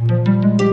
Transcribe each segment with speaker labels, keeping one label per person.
Speaker 1: Bisa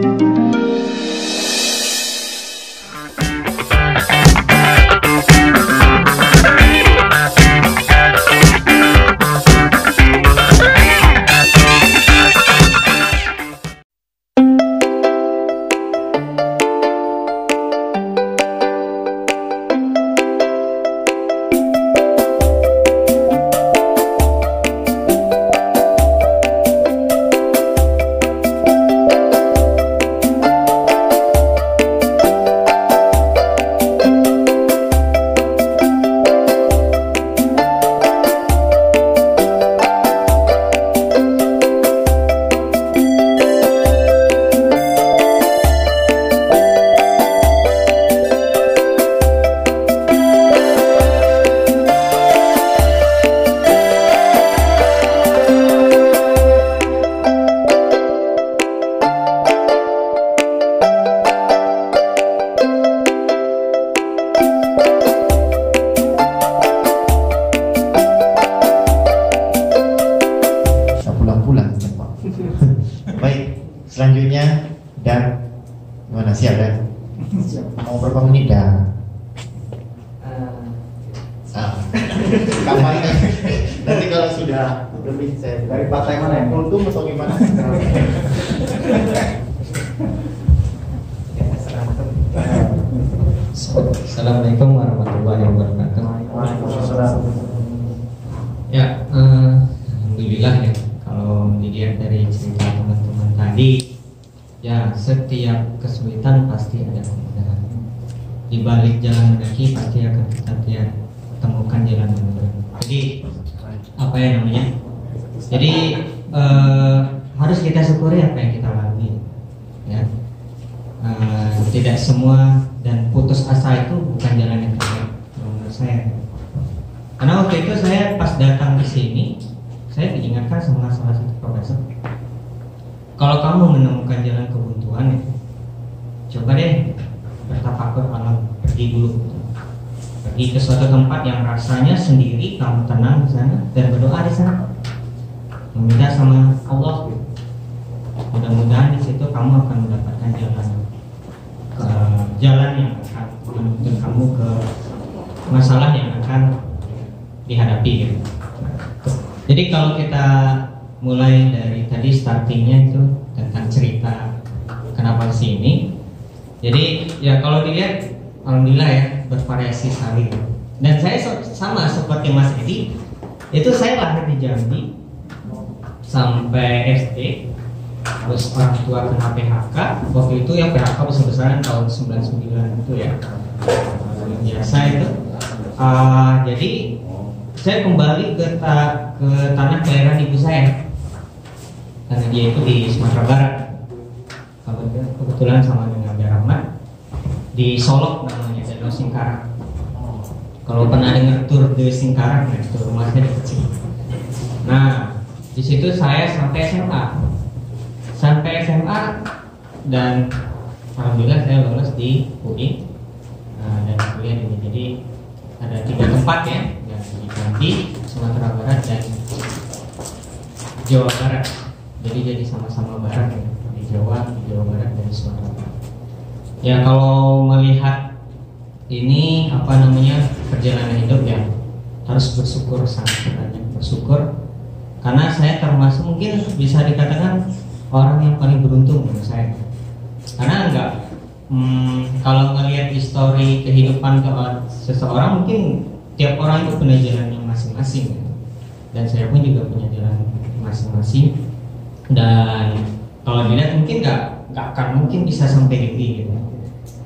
Speaker 1: atau gimana?
Speaker 2: Assalamualaikum warahmatullahi wabarakatuh. Ya, eh, alhamdulillah ya. Kalau dilihat dari cerita teman-teman tadi, ya setiap kesulitan pasti ada kemudahan. Di balik jalan mendaki pasti akan kita tiap temukan jalan kemudahan. Jadi apa ya namanya? Jadi eh, harus kita syukuri apa yang kita lalui, ya. Eh, tidak semua dan putus asa itu bukan jalan yang terbaik menurut saya. Karena waktu itu saya pas datang ke sini, saya diingatkan sama salah satu profesor. Kalau kamu menemukan jalan kebuntuan, ya, coba deh bertafakur alam, pergi dulu. Pergi ke suatu tempat yang rasanya sendiri, kamu tenang di sana dan berdoa di sana. Meminta sama Allah. gitu. Mudah-mudahan di situ kamu akan mendapatkan jalan ke jalan yang akan menuntun kamu ke masalah yang akan dihadapi gitu. Jadi kalau kita mulai dari tadi startingnya itu tentang cerita kenapa sini. Jadi ya kalau dilihat alhamdulillah ya bervariasi sekali. Dan saya sama seperti Mas Edi, itu saya lahir di Jambi sampai SD terus orang tua kena PHK waktu itu ya PHK besar-besaran tahun 99 itu ya. Biasa itu. Ah, jadi saya kembali ke ta- ke tanah kelahiran ibu saya. Karena dia itu di Sumatera Barat. Kebetulan- sama dengan Rahmat di Solok namanya Danau Singkarak kalau pernah dengar tur de Singkarak nah itu rumahnya di kecil. nah di situ saya sampai SMA sampai SMA dan alhamdulillah saya lulus di UI Nah, dan kuliah ini jadi ada tiga tempat ya di Jambi, Sumatera Barat dan Jawa Barat. Jadi jadi sama-sama barat ya di Jawa, di Jawa Barat dan Sumatera Barat. Ya kalau melihat ini apa namanya perjalanan hidup ya harus bersyukur sangat banyak bersyukur karena saya termasuk mungkin bisa dikatakan orang yang paling beruntung menurut saya karena enggak hmm, kalau ngelihat histori kehidupan ke seseorang mungkin tiap orang itu punya jalannya masing-masing gitu. dan saya pun juga punya jalan masing-masing dan kalau dilihat mungkin nggak nggak akan mungkin bisa sampai di gitu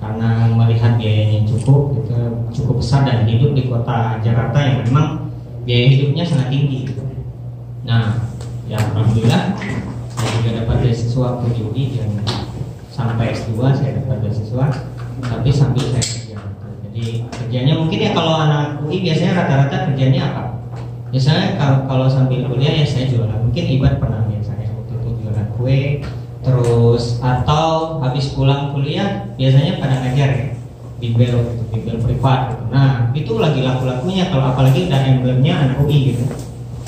Speaker 2: karena melihat biayanya cukup gitu cukup besar dan hidup di kota Jakarta yang memang biaya hidupnya sangat tinggi gitu. Nah, ya alhamdulillah saya juga dapat beasiswa UI dan sampai S2 saya dapat beasiswa tapi sambil saya kerja. Jadi kerjanya mungkin ya kalau anak UI biasanya rata-rata kerjanya apa? Biasanya kalau, kalau sambil kuliah ya saya jualan. Mungkin Iban pernah saya waktu itu jualan kue, terus atau habis pulang kuliah biasanya pada ngajar ya bimbel gitu, bimbel privat gitu. Nah itu lagi laku-lakunya kalau apalagi udah emblemnya anak UI gitu.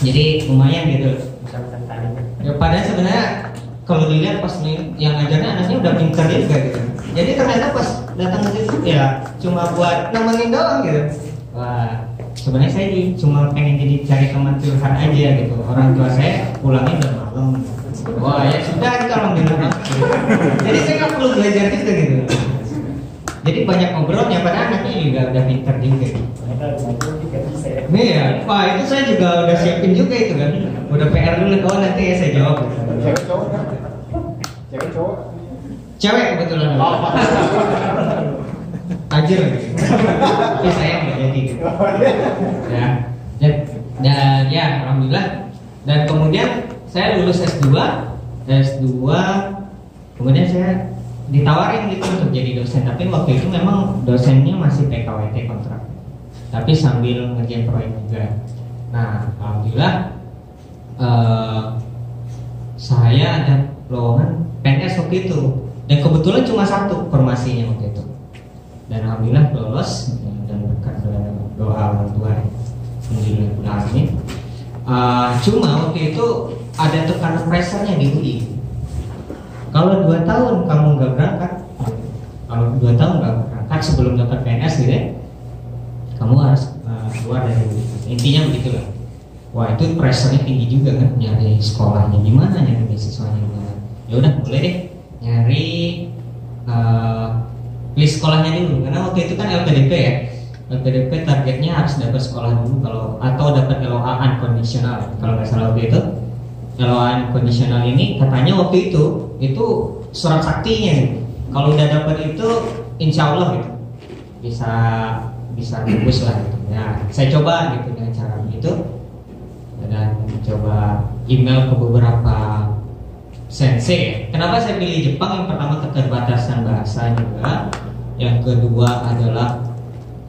Speaker 2: Jadi lumayan gitu. Ya padahal sebenarnya kalau dilihat pas yang ngajarnya anaknya udah pintar juga gitu jadi ternyata pas datang ke situ ya cuma buat nemenin doang gitu. Wah sebenarnya saya di- cuma pengen jadi cari teman curhat aja gitu. Orang tua saya pulangnya udah malam. Wah ya sudah itu alhamdulillah jadi saya nggak perlu belajar juga gitu. Jadi banyak ngobrolnya padahal anaknya juga udah pintar juga gitu. Iya, wah itu saya juga udah siapin juga itu kan. Udah PR dulu, oh nanti ya saya jawab.
Speaker 1: Cewek cowok? Cewek cowok?
Speaker 2: Cewek kebetulan.
Speaker 1: Oh,
Speaker 2: gitu. Tapi saya nggak jadi gitu. Ya. Dan, dan ya alhamdulillah. Dan kemudian saya lulus S2, S2 kemudian saya ditawarin gitu untuk jadi dosen tapi waktu itu memang dosennya masih PKWT kontrak tapi sambil ngerjain proyek juga. Nah alhamdulillah eh, saya ada lowongan PNS waktu itu. Dan kebetulan cuma satu formasinya waktu itu. Dan alhamdulillah lolos dan berkat doa orang tua alhamdulillah alamin. Eh, cuma waktu itu ada tekanan pressernya di UI. Kalau dua tahun kamu nggak berangkat kalau dua tahun nggak berangkat sebelum dapat PNS gitu ya uh, keluar dari intinya begitulah. Wah itu pressernya tinggi juga kan nyari sekolahnya. Gimana nyari beasiswanya gimana? Ya udah boleh deh. Nyari uh, list sekolahnya dulu. Karena waktu itu kan LPDP ya. LPDP targetnya harus dapat sekolah dulu kalau atau dapat LOA unconditional. Kalau nggak salah waktu itu. LOA unconditional ini katanya waktu itu itu surat saktinya. Kalau udah dapat itu insya Allah gitu bisa bisa tembus lah gitu. Ya saya coba gitu dengan cara begitu. Dan coba email ke beberapa sensei. Kenapa saya pilih Jepang? Yang pertama keterbatasan bahasa juga. Yang kedua adalah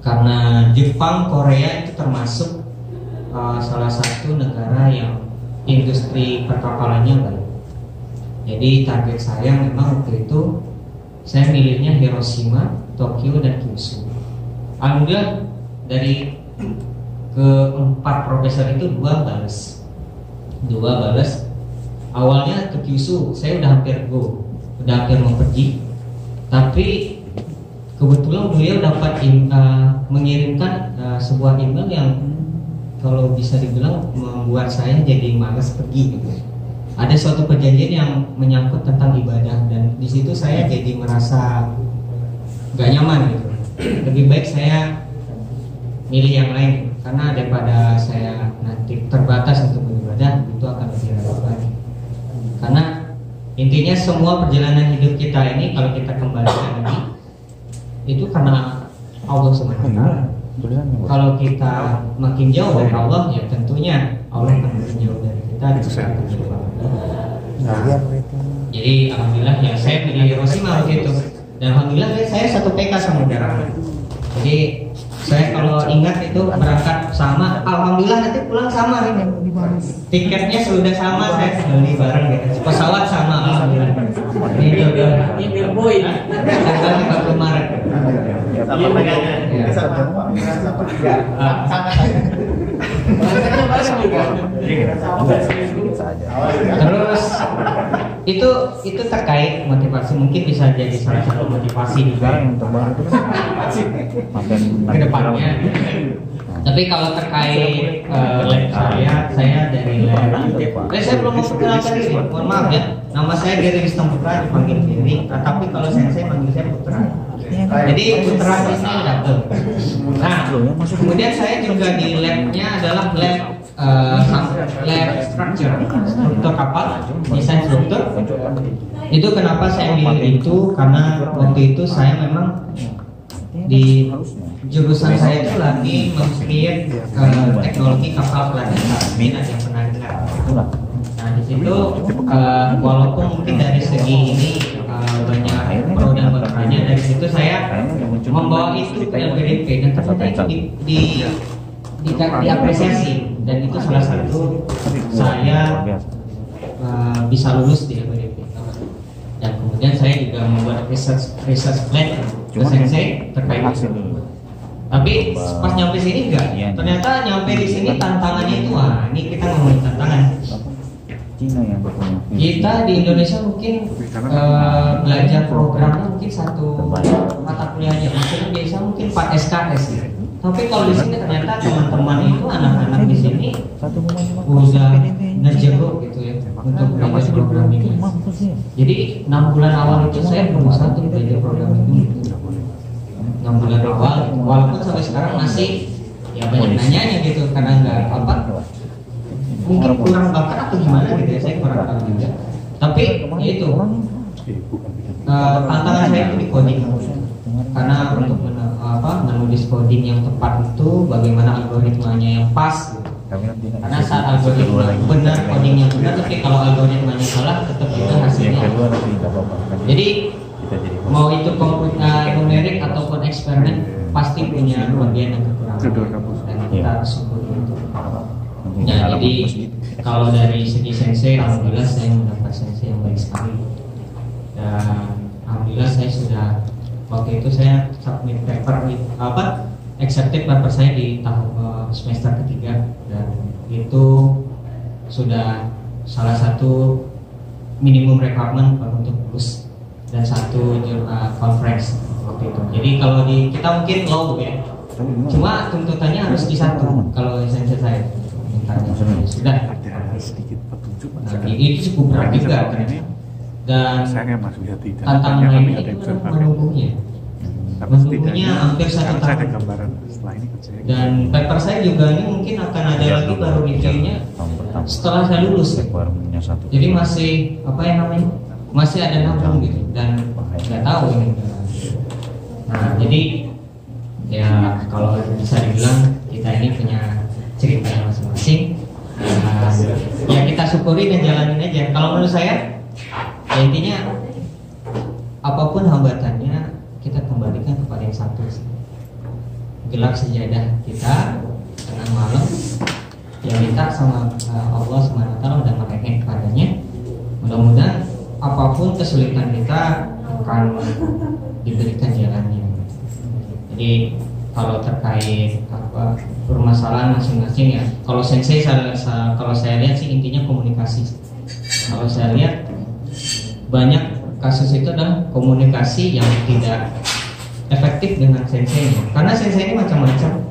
Speaker 2: karena Jepang Korea itu termasuk uh, salah satu negara yang industri perkapalannya baik. Jadi target saya memang waktu itu saya milihnya Hiroshima, Tokyo dan Kyushu. Alhamdulillah dari keempat profesor itu dua balas dua balas awalnya ke Kyushu saya udah hampir go udah hampir mau pergi. Tapi kebetulan beliau dapat in- uh, mengirimkan uh, sebuah email yang kalau bisa dibilang membuat saya jadi malas pergi gitu. Ada suatu perjanjian yang menyangkut tentang ibadah dan di situ saya jadi merasa gak nyaman gitu. Lebih baik saya milih yang lain karena daripada saya nanti terbatas untuk beribadah itu akan lebih relevan karena intinya semua perjalanan hidup kita ini kalau kita kembalikan lagi itu karena Allah SWT kalau kita makin jauh dari Allah ya tentunya Allah akan makin jauh dari kita. Dan kita akan berubah. Nah, jadi alhamdulillah ya saya pilih Hiroshima waktu itu dan alhamdulillah ya, saya satu PK sama udara jadi saya kalau ingat itu berangkat sama alhamdulillah nanti pulang sama ini tiketnya sudah sama saya beli bareng gitu pesawat sama alhamdulillah ini jodoh ini boy tanggal 30 Maret
Speaker 1: Sama pegangan.
Speaker 2: Iya.
Speaker 1: Sama Pak. Sama.
Speaker 2: Terus itu itu terkait motivasi mungkin bisa jadi salah satu motivasi juga ke depannya. Tapi kalau terkait eh, lab saya, saya dari lab. Eh, saya belum mau perkenalkan diri, mohon maaf ya. Nama saya Gary Wistom Putra, dipanggil Gary. Tapi kalau saya saya panggil saya Putra. Jadi Putra di sini double. Nah, kemudian saya juga di labnya adalah lab sam- lab structure, struktur kapal, desain struktur. Itu kenapa saya milih itu karena waktu itu saya memang di jurusan saya itu lagi meng-create eh, teknologi kapal. Mungkin ada yang pernah dengar. Nah di situ eh, walaupun mungkin dari segi ini banyak pro dan kontranya dari situ. Saya membawa itu ke LPDP dan ternyata di, di, di, diapresiasi dan itu salah satu saya eh, bisa lulus di LPDP dan kemudian saya juga membuat research research plan. Ke sensei terkait itu. Tapi pas nyampe sini enggak?
Speaker 3: Iya.
Speaker 2: ternyata nyampe di sini tantangannya itu wah ini kita ngomongin tantangan
Speaker 3: Cina yang punya
Speaker 2: kita di Indonesia mungkin eh, belajar programnya mungkin satu mata kuliahnya maksudnya biasa mungkin 4 SKS ya. tapi kalau di sini ternyata teman-teman itu anak-anak di sini udah ngejeruk gitu ya untuk belajar program ini. Jadi enam bulan awal itu saya berusaha untuk belajar program ini enam bulan awal walaupun sampai sekarang masih ya banyak nanyanya gitu karena nggak apa mungkin kurang bakat atau gimana gitu ya? Saya kurang tahu juga. Tapi ya itu. Eh, tantangan saya itu di coding. Karena untuk men- apa menulis coding yang tepat itu bagaimana algoritmanya yang pas. Gitu. karena saat algoritma benar codingnya benar tapi kalau algoritmanya salah tetap juga
Speaker 3: yang
Speaker 2: hasilnya jadi
Speaker 3: kita jadi
Speaker 2: mau itu komputer numerik ataupun eksperimen pasti punya kelebihan dan kekurangan. Dan kita harus syukuri itu Ya, jadi kalau dari segi sensei, alhamdulillah saya mendapat sensei yang baik sekali. Dan alhamdulillah saya sudah waktu itu saya submit paper apa accepted paper saya di tahun eh, semester ketiga. Dan itu sudah salah satu minimum requirement untuk lulus dan satu eh, conference waktu itu. Jadi kalau di kita mungkin low ya, cuma tuntutannya harus di satu kalau sensei saya sudah.
Speaker 4: Ada sedikit petunjuk
Speaker 2: nah, itu cukup berat juga. dan
Speaker 4: saya Mas Wihati dan
Speaker 2: tantangan lainnya
Speaker 4: ada yang
Speaker 2: itu menunggunya
Speaker 4: Tapi
Speaker 2: menunggunya
Speaker 4: setidaknya
Speaker 2: hampir satu
Speaker 4: saya ada
Speaker 2: tahun.
Speaker 4: gambaran setelah ini kerja
Speaker 2: dan paper saya juga ini mungkin akan ada lagi baru
Speaker 3: tahun pertama.
Speaker 2: setelah saya lulus.
Speaker 3: Satu.
Speaker 2: Jadi masih apa yang namanya masih ada nabung gitu. Dan nggak tahu ini. Nah jadi ya kalau bisa dibilang kita ini punya ceritanya masing-masing Nah, ya kita syukuri dan jalanin aja. Kalau menurut saya ya intinya apa pun hambatannya kita kembalikan kepada yang satu gelap sejadah kita tengah malam ya minta sama uh, Allah SWT dan mereka kepadanya. Mudah-mudahan apa pun kesulitan kita akan diberikan jalannya. Jadi kalau terkait permasalahan masing-masing ya. Kalau sensei saya, saya- kalau saya lihat sih intinya komunikasi. Kalau saya lihat banyak kasus itu adalah komunikasi yang tidak efektif dengan sensei karena sensei ini macam-macam.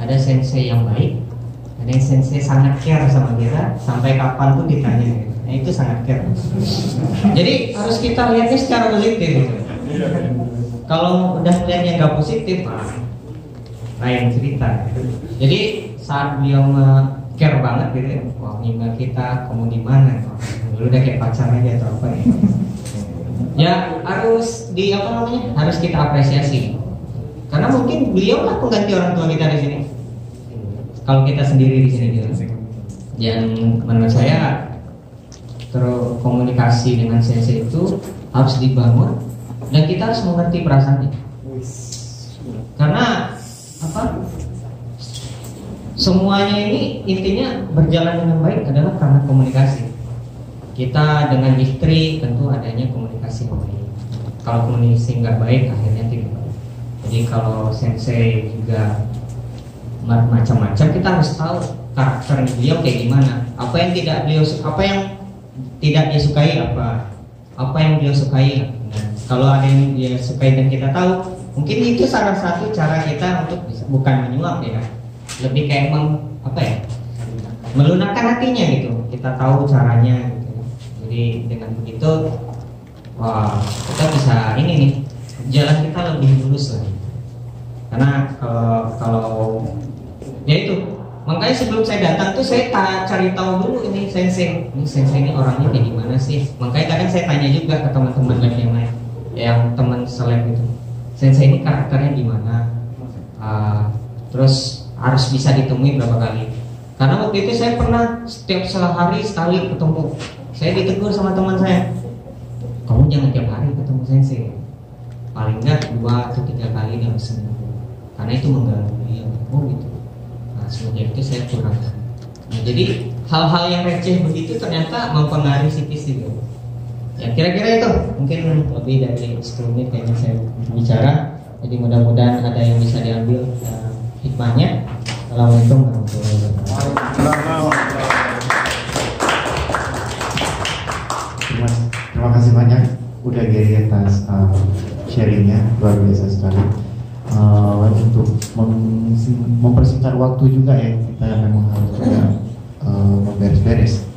Speaker 2: Ada sensei yang baik ada yang sensei sangat care sama kita sampai kapan pun ditanya. Gitu. nah, itu sangat care. Jadi harus kita lihatnya secara positif gitu. kalau udah lihatnya nggak positif lain cerita. Jadi saat beliau care banget gitu ya wah kita kamu di mana? Lu udah kayak pacar aja atau apa ya? Ya harus di apa namanya harus kita apresiasi. Karena mungkin beliau lah pengganti orang tua kita di sini. Kalau kita sendiri di sini gitu. Yang menurut saya terus komunikasi dengan sensei itu harus dibangun dan kita harus mengerti perasaannya. Karena apa? Semuanya ini intinya berjalan dengan baik adalah karena komunikasi. Kita dengan istri tentu adanya komunikasi yang baik. Kalau komunikasi nggak baik akhirnya tidak baik. Jadi kalau sensei juga ma- macam-macam kita harus tahu karakter beliau kayak gimana. Apa yang tidak beliau apa yang tidak dia sukai apa? Apa yang beliau sukai? Nah, kalau ada yang dia sukai dan kita tahu mungkin itu salah satu cara kita untuk bisa- bukan menyuap ya. Lebih kayak meng, apa ya? Melunakkan hatinya gitu. Kita tahu caranya gitu. Jadi dengan begitu wah kita bisa ini nih jalan kita lebih lurus lah karena kalau kalau ya itu. Makanya sebelum saya datang tuh saya cari tahu dulu ini sensei ini sensei ini orangnya kayak gimana sih. Makanya kadang saya tanya juga ke teman-teman yang lain yang teman seleb itu sensei ini karakternya gimana? Ah, terus harus bisa ditemui berapa kali? Karena waktu itu saya pernah setiap sehari sekali ketemu. Saya ditegur sama teman saya. Kamu jangan tiap hari ketemu sensei. Paling enggak dua atau tiga kali dalam seminggu. Karena itu mengganggu dia. Oh gitu. Nah semenjak itu saya kurang nah jadi hal-hal yang receh begitu ternyata mempengaruhi psikis juga ya kira-kira itu. Mungkin lebih dari 10 menit kayaknya saya bicara. Jadi mudah-mudahan ada yang bisa diambil uh, hikmahnya. Assalamualaikum warahmatullahi wabarakatuh.
Speaker 1: Terima kasih banyak udah Gary atas uh, sharingnya. Luar biasa sekali. Uh, untuk mempersingkat waktu juga ya kita memang harus juga uh, beres-beres